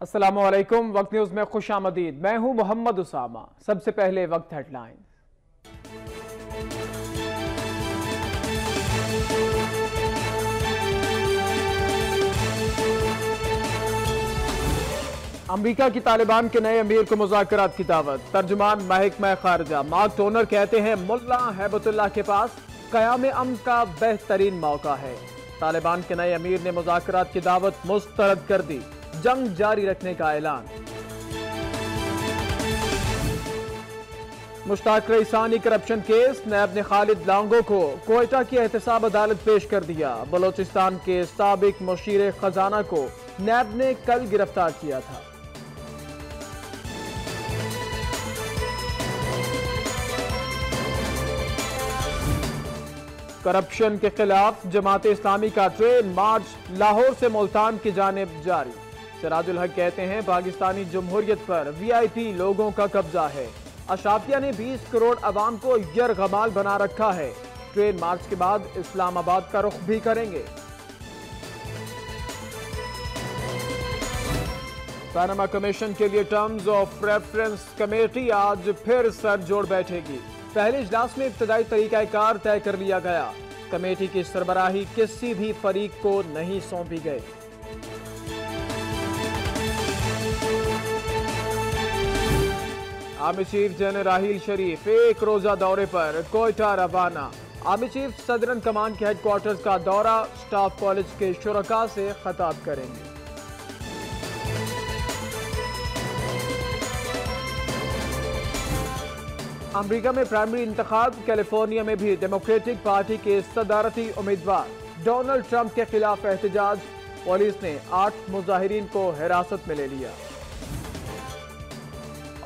असलम वक्त न्यूज़ में खुश आमदीद। मैं हूँ मोहम्मद उसामा। सबसे पहले वक्त हेडलाइन अमरीका की तालिबान के नए अमीर को मुजाकर की दावत। तर्जुमान महकमा खारजा। मार्क टोनर कहते हैं, मुल्ला हैबतुल्लाह के पास कयाम अम का बेहतरीन मौका है। तालिबान के नए अमीर ने मुजाकर की दावत मुस्तरद कर दी। जंग जारी रखने का ऐलान। Mushtaq Raisani corruption case, NAB ने खालिद लांगो को कोयटा की एहतसाब अदालत पेश कर दिया। बलोचिस्तान के सबक मुशीर खजाना को नैब ने कल गिरफ़्तार किया था। करप्शन के खिलाफ जमात इस्लामी का ट्रेन मार्च लाहौर से मुल्तान की जानब जारी। सिराजुल हक कहते हैं, पाकिस्तानी जमहूरियत पर वीआईपी लोगों का कब्जा है। अशाफिया ने 20 करोड़ अवाम को यरगमाल बना रखा है। ट्रेन मार्च के बाद इस्लामाबाद का रुख भी करेंगे। पैनामा कमीशन के लिए टर्म्स ऑफ़ रेफरेंस कमेटी आज फिर सर जोड़ बैठेगी। पहले इजलास में इब्तदाई तरीकाकार तय कर लिया गया। कमेटी की सरबराही किसी भी फरीक को नहीं सौंपी गई। Army chief general Raheel Sharif, एक रोजा दौरे पर कोयटा रवाना। आर्मी चीफ सदरन कमान के हेडक्वार्टर्स का दौरा स्टाफ कॉलेज के शुरा से खताब करेंगे। अमरीका में प्राइमरी इंतखाब, कैलिफ़ोर्निया में भी डेमोक्रेटिक पार्टी के सदारती उम्मीदवार। डोनाल्ड ट्रंप के खिलाफ एहतजाज, पुलिस ने आठ मुजाहरीन को हिरासत में ले लिया।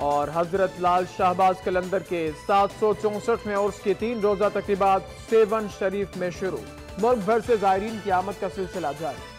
और हज़रत लाल शाहबाज कलंदर के सात सौ चौसठ में उर्स की तीन रोजा तकरीबा सेवन शरीफ में शुरू। मुल्क भर से जायरीन की आमद का सिलसिला जारी।